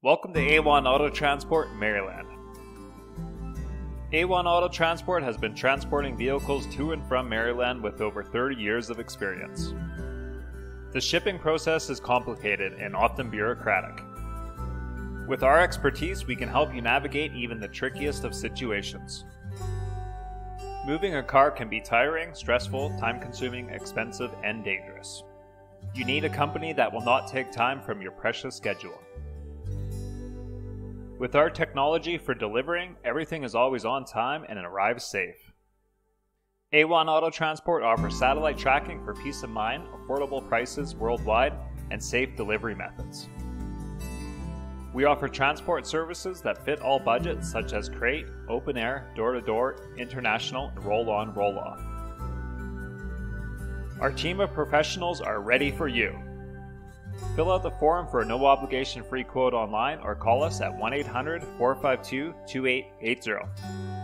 Welcome to A1 Auto Transport, Maryland. A1 Auto Transport has been transporting vehicles to and from Maryland with over 30 years of experience. The shipping process is complicated and often bureaucratic. With our expertise, we can help you navigate even the trickiest of situations. Moving a car can be tiring, stressful, time consuming, expensive, and dangerous. You need a company that will not take time from your precious schedule. With our technology for delivering, everything is always on time and it arrives safe. A1 Auto Transport offers satellite tracking for peace of mind, affordable prices worldwide, and safe delivery methods. We offer transport services that fit all budgets, such as crate, open air, door to door, international, and roll on, roll off. Our team of professionals are ready for you. Fill out the form for a no obligation free quote online or call us at 1 800 452 2880.